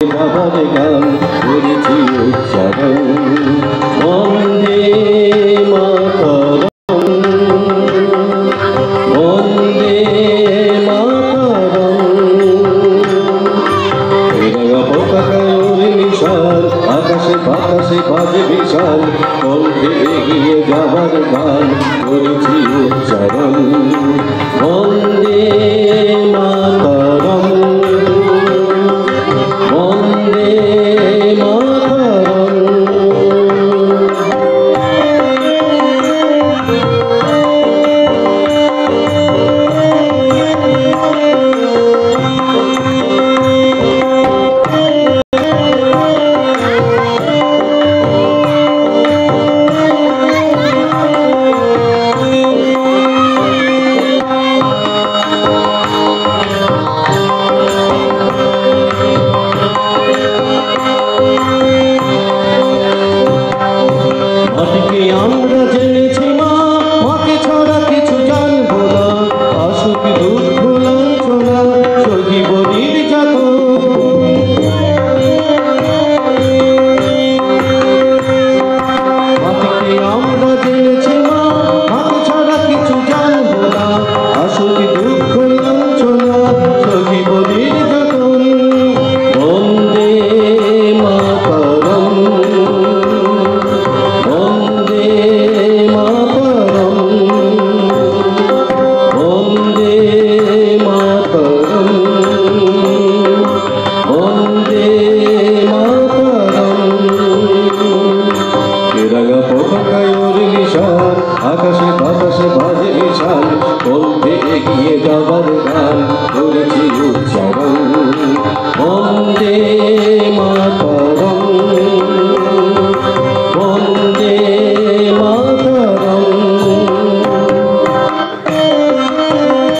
বাবার গান করেছি উচ্চারণ বন্দে মাতরম। বন্দে নিশান আকাশে যাবার গান করেছি উচ্চারণ মাটিকে আমরা আকাশে বাতাসে বাজে বিশাল। বলতে এগিয়ে যাবার গান। করেছি উচ্চারণ